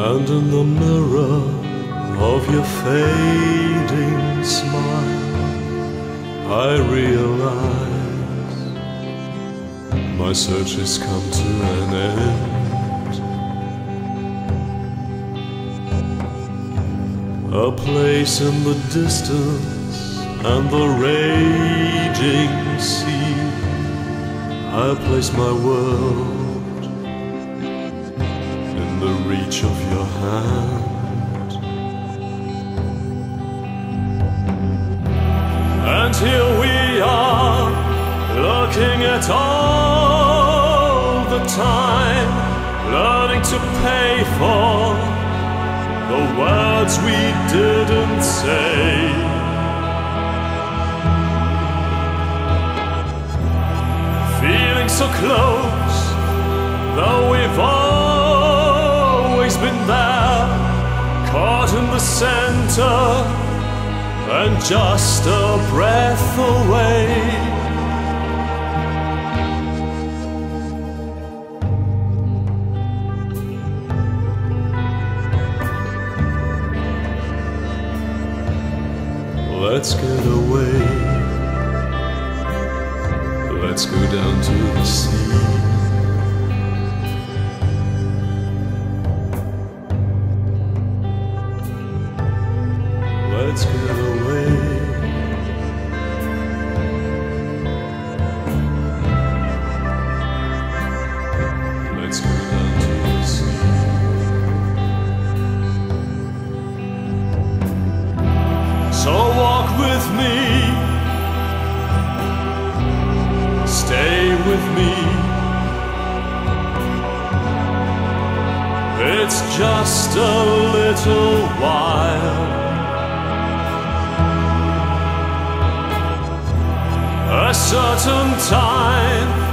And in the mirror of your fading smile, I realize my search has come to an end. A place in the distance and the raging sea. I place my world the reach of your hand. And here we are, looking at all the time, learning to pay for the words we didn't say. Feeling so close, though we've always the center and just a breath away. Let's get away. Let's go down to the sea. Let's get away. Let's go down to the sea. So walk with me. Stay with me. It's just a little while. Certain time,